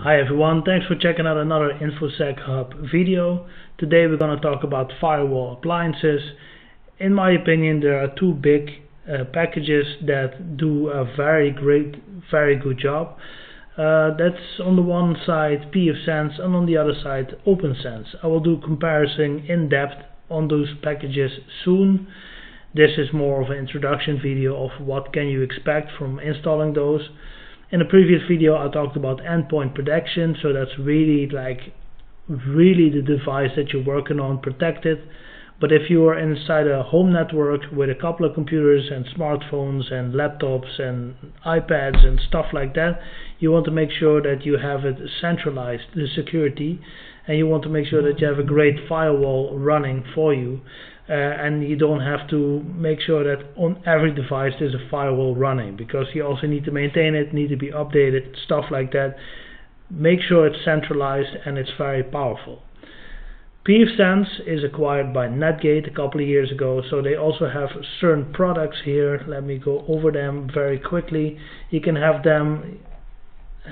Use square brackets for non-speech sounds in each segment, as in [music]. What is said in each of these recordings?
Hi everyone, thanks for checking out another InfoSec Hub video. Today we're going to talk about firewall appliances. In my opinion there are two big uh, packages that do a very great, very good job. Uh, that's on the one side pfSense and on the other side OPNsense. I will do comparison in depth on those packages soon. This is more of an introduction video of what can you expect from installing those. In a previous video I talked about endpoint protection, so that's really like really the device that you're working on protected. But if you are inside a home network with a couple of computers and smartphones and laptops and iPads and stuff like that, you want to make sure that you have it centralized, the security, and you want to make sure that you have a great firewall running for you. Uh, and you don't have to make sure that on every device there's a firewall running because you also need to maintain it, need to be updated, stuff like that. Make sure it's centralized and it's very powerful. pfSense is acquired by Netgate a couple of years ago, so they also have certain products here. Let me go over them very quickly. You can have them,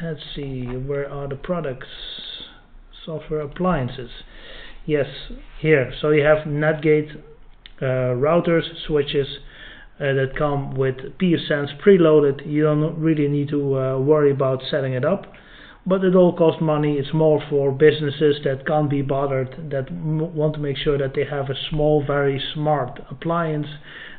let's see, where are the products? Software appliances yes here so you have Netgate uh, routers switches uh, that come with pfSense preloaded you don't really need to uh, worry about setting it up but it all costs money it's more for businesses that can't be bothered that want to make sure that they have a small very smart appliance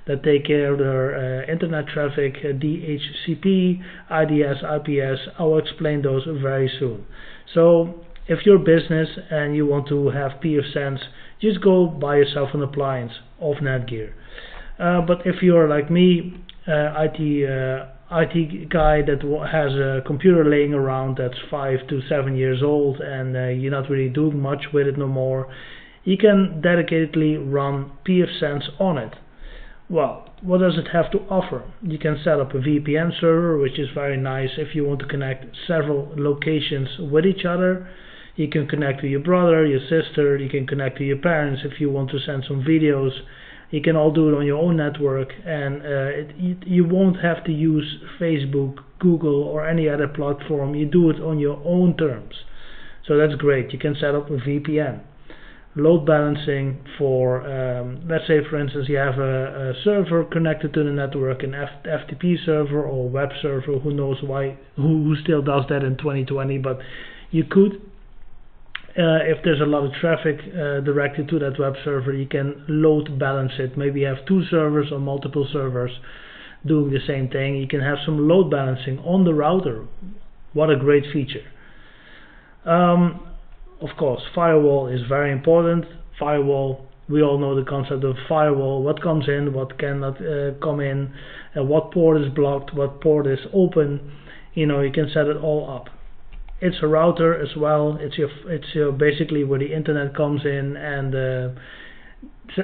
that take care of their uh, internet traffic, uh, DHCP, IDS, IPS. I'll explain those very soon. So if you're a business and you want to have pfSense, just go buy yourself an appliance of Netgear. Uh, but if you're like me, uh, IT uh, IT guy that has a computer laying around that's five to seven years old and uh, you're not really doing much with it no more, you can dedicatedly run pfSense on it. Well, what does it have to offer? You can set up a VPN server, which is very nice if you want to connect several locations with each other. You can connect to your brother, your sister, you can connect to your parents if you want to send some videos. You can all do it on your own network and uh, it, you, you won't have to use Facebook, Google or any other platform. You do it on your own terms. So that's great. You can set up a VPN. Load balancing for, um, let's say for instance you have a, a, server connected to the network, an F FTP server or web server, who knows why, who, who still does that in 2020, but you could uh, if there's a lot of traffic uh, directed to that web server, you can load balance it. Maybe you have two servers or multiple servers doing the same thing. You can have some load balancing on the router. What a great feature. Um, of course, firewall is very important. Firewall, we all know the concept of firewall. What comes in, what cannot uh, come in, uh, what port is blocked, what port is open. You know, you can set it all up it's a router as well. It's your it's your basically where the internet comes in and uh,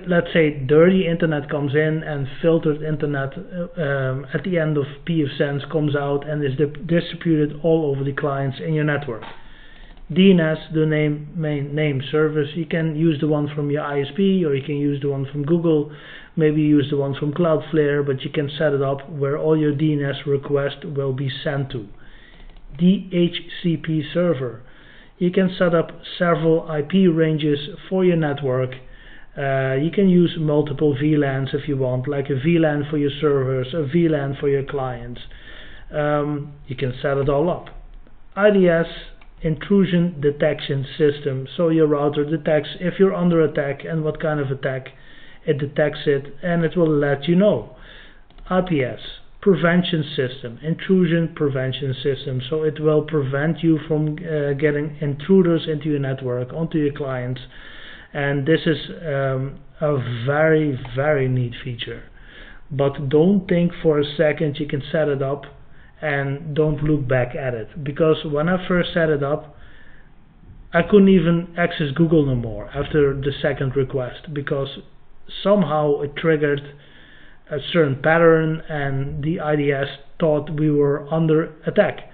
let's say dirty internet comes in and filtered internet uh, um, at the end of pfSense comes out and is distributed all over the clients in your network. DNS, the name main name service, you can use the one from your ISP or you can use the one from Google. Maybe use the one from Cloudflare, but you can set it up where all your DNS requests will be sent to. DHCP server. You can set up several IP ranges for your network. Uh, you can use multiple VLANs if you want, like a VLAN for your servers, a VLAN for your clients. Um, you can set it all up. IDS intrusion detection system. So your router detects if you're under attack and what kind of attack. It detects it and it will let you know. IPS prevention system, intrusion prevention system. So it will prevent you from uh, getting intruders into your network, onto your clients. And this is um, a very, very neat feature. But don't think for a second you can set it up and don't look back at it. Because when I first set it up, I couldn't even access Google no more after the second request because somehow it triggered a certain pattern and the IDS thought we were under attack.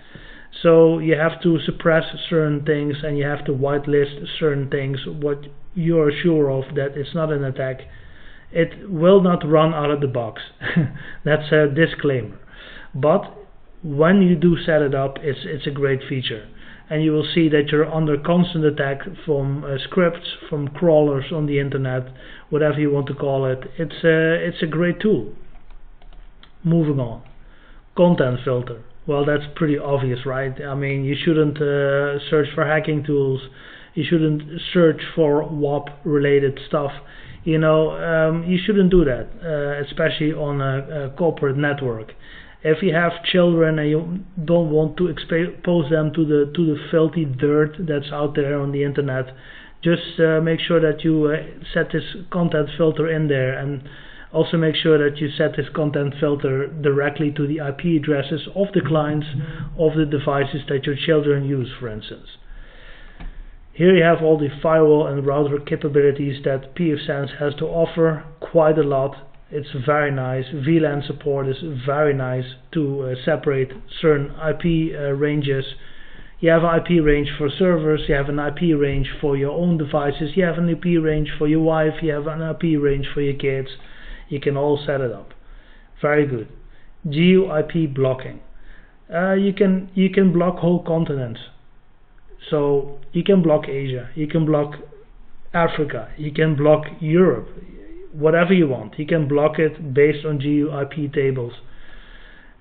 So you have to suppress certain things and you have to whitelist certain things what you're sure of that it's not an attack. It will not run out of the box. [laughs] That's a disclaimer. But when you do set it up, it's, it's a great feature. And you will see that you're under constant attack from uh, scripts, from crawlers on the internet, whatever you want to call it. It's a, it's a great tool. Moving on. Content filter. Well, that's pretty obvious, right? I mean, you shouldn't uh, search for hacking tools. You shouldn't search for WAP related stuff. You know, um, you shouldn't do that, uh, especially on a, a corporate network if you have children and you don't want to expose them to the to the filthy dirt that's out there on the internet, just uh, make sure that you uh, set this content filter in there and also make sure that you set this content filter directly to the IP addresses of the clients of the devices that your children use, for instance. Here you have all the firewall and router capabilities that pfSense has to offer, quite a lot, it's very nice. VLAN support is very nice to uh, separate certain IP uh, ranges. You have an IP range for servers, you have an IP range for your own devices, you have an IP range for your wife, you have an IP range for your kids. You can all set it up. Very good. GeoIP blocking. Uh, you can you can block whole continents. So you can block Asia, you can block Africa, you can block Europe, whatever you want. You can block it based on GeoIP tables.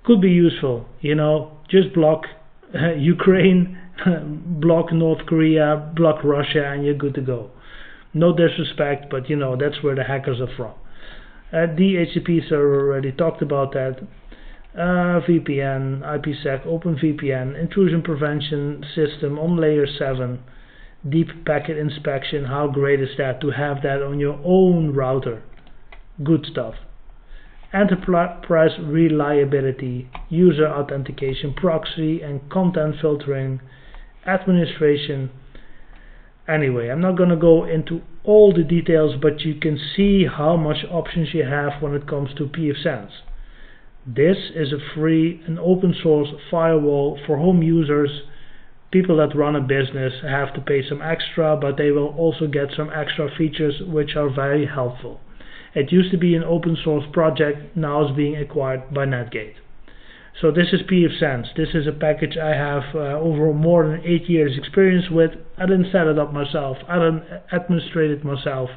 Could be useful, you know, just block uh, [laughs] Ukraine, [laughs] block North Korea, block Russia, and you're good to go. No disrespect, but you know, that's where the hackers are from. Uh, DHCP server already talked about that. Uh, VPN, IPsec, OpenVPN, intrusion prevention system on layer 7 deep packet inspection, how great is that to have that on your own router? Good stuff. Enterprise reliability, user authentication, proxy and content filtering, administration. Anyway, I'm not going to go into all the details, but you can see how much options you have when it comes to pfSense. This is a free and open source firewall for home users people that run a business have to pay some extra, but they will also get some extra features which are very helpful. It used to be an open source project, now it's being acquired by Netgate. So this is pfSense. This is a package I have uh, over more than 8 years experience with. I didn't set it up myself. I didn't administrate it myself.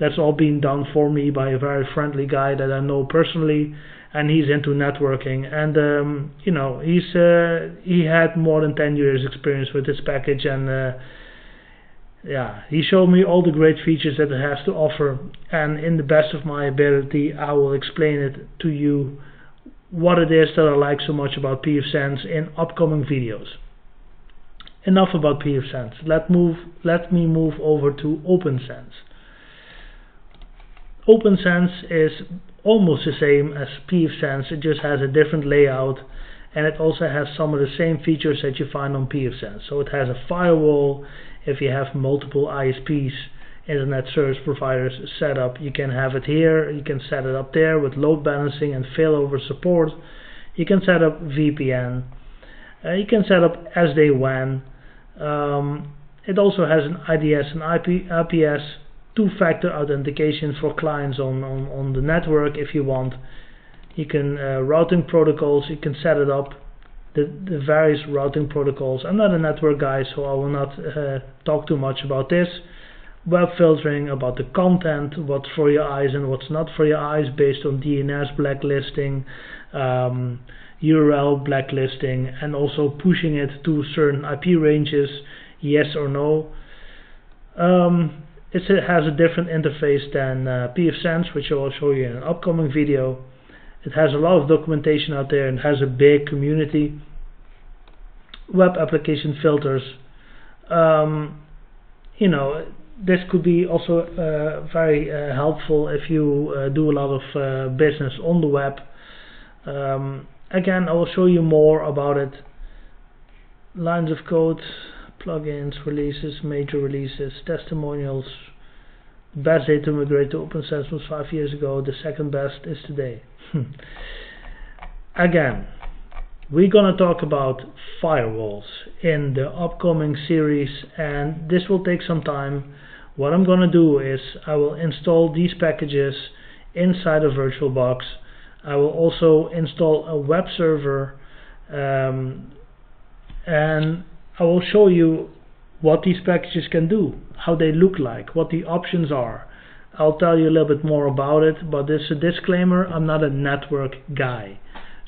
That's all being done for me by a very friendly guy that I know personally and he's into networking. And um, you know he's uh, he had more than 10 years experience with this package and uh, yeah he showed me all the great features that it has to offer. And in the best of my ability I will explain it to you what it is that I like so much about pfSense in upcoming videos. Enough about pfSense let move let me move over to OPNsense. OPNsense is almost the same as pfSense, it just has a different layout and it also has some of the same features that you find on pfSense. So it has a firewall, if you have multiple ISPs, internet service providers set up, you can have it here, you can set it up there with load balancing and failover support. You can set up VPN, uh, you can set up SD-WAN, um, it also has an IDS and IP, IPS two-factor authentication for clients on, on, on the network if you want. You can uh, routing protocols, you can set it up, the, the various routing protocols. I'm not a network guy, so I will not uh, talk too much about this. Web filtering, about the content, what's for your eyes and what's not for your eyes based on DNS blacklisting, um, URL blacklisting, and also pushing it to certain IP ranges, yes or no. Um, it has a different interface than uh, pfSense, which I will show you in an upcoming video. It has a lot of documentation out there and has a big community. Web application filters. Um, you know, this could be also uh, very uh, helpful if you uh, do a lot of uh, business on the web. Um, again, I will show you more about it. Lines of code plugins, releases, major releases, testimonials. The best day to migrate to OPNsense was five years ago. The second best is today. [laughs] Again, we're gonna talk about firewalls in the upcoming series and this will take some time. What I'm gonna do is I will install these packages inside a VirtualBox. I will also install a web server Um, and I will show you what these packages can do, how they look like, what the options are. I'll tell you a little bit more about it, but this is a disclaimer, I'm not a network guy.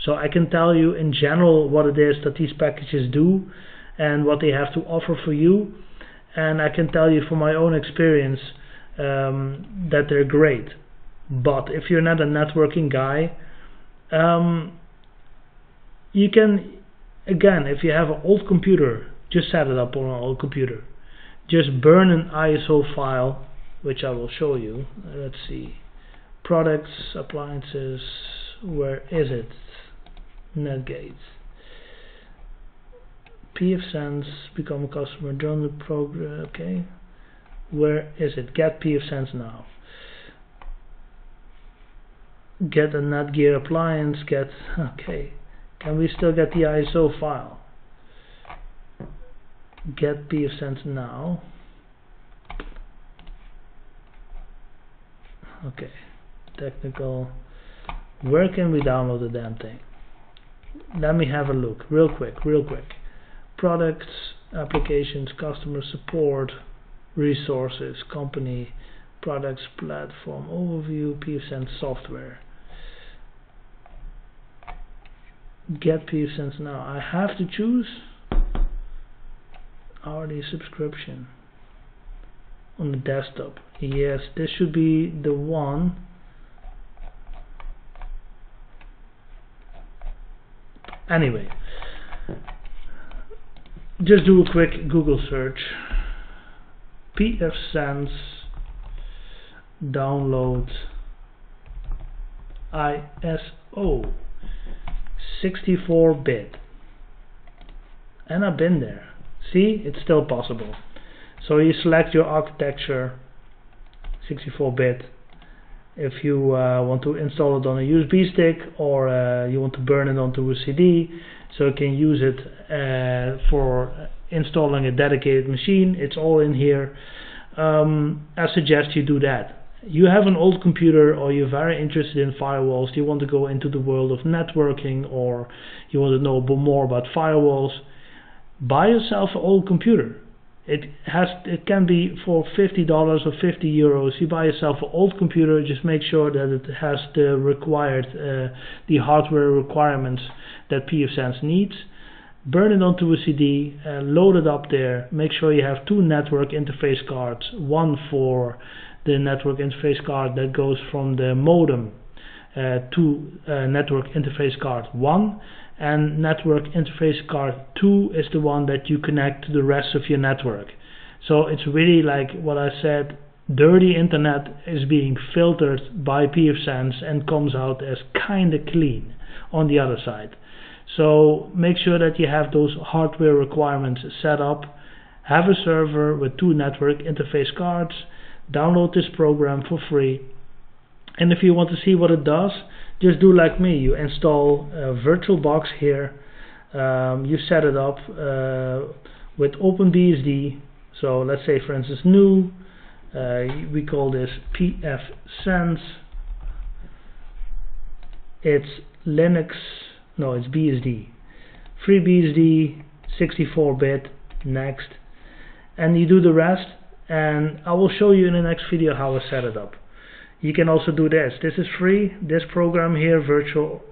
So I can tell you in general what it is that these packages do and what they have to offer for you. And I can tell you from my own experience um, that they're great. But if you're not a networking guy, um, you can, again, if you have an old computer, just set it up on an old computer. Just burn an ISO file, which I will show you. Let's see. Products, appliances, where is it? Netgate. pfSense, become a customer, join the program, okay. Where is it? Get pfSense now. Get a Netgear appliance, get, [laughs] okay. Can we still get the ISO file? Get pfSense now. Okay, technical. Where can we download the damn thing? Let me have a look, real quick, real quick. Products, applications, customer support, resources, company, products, platform, overview, pfSense software. Get pfSense now. I have to choose hourly subscription on the desktop. Yes, this should be the one. Anyway, just do a quick Google search. pfSense download ISO 64-bit and I've been there see it's still possible. So you select your architecture 64-bit if you uh, want to install it on a USB stick or uh, you want to burn it onto a CD so you can use it uh, for installing a dedicated machine. It's all in here. Um, I suggest you do that. You have an old computer or you're very interested in firewalls you want to go into the world of networking or you want to know more about firewalls buy yourself an old computer. It has it can be for $50 or 50 euros. You buy yourself an old computer just make sure that it has the required uh, the hardware requirements that pfSense needs. Burn it onto a CD uh, load it up there. Make sure you have two network interface cards one for the network interface card that goes from the modem to uh, network interface card 1 and network interface card 2 is the one that you connect to the rest of your network. So it's really like what I said, dirty internet is being filtered by pfSense and comes out as kinda clean on the other side. So make sure that you have those hardware requirements set up. Have a server with two network interface cards. Download this program for free. And if you want to see what it does, just do like me. You install VirtualBox here. Um, you set it up uh, with OpenBSD. So let's say for instance new uh, we call this pfSense it's Linux no it's BSD FreeBSD 64-bit next. And you do the rest and I will show you in the next video how I set it up you can also do this. This is free. This program here virtual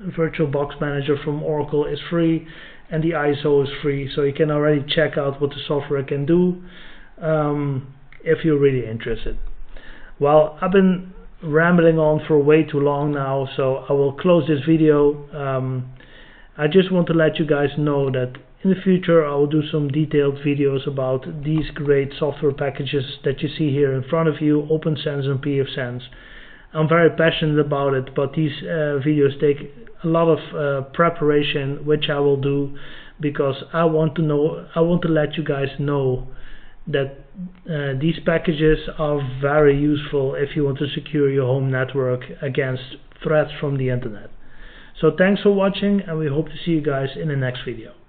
Virtual Box Manager from Oracle is free and the ISO is free so you can already check out what the software can do um, if you're really interested. Well I've been rambling on for way too long now so I will close this video. Um, I just want to let you guys know that in the future I will do some detailed videos about these great software packages that you see here in front of you, OPNsense and pfSense. I'm very passionate about it, but these uh, videos take a lot of uh, preparation, which I will do because I want to know, I want to let you guys know that uh, these packages are very useful if you want to secure your home network against threats from the internet. So thanks for watching and we hope to see you guys in the next video.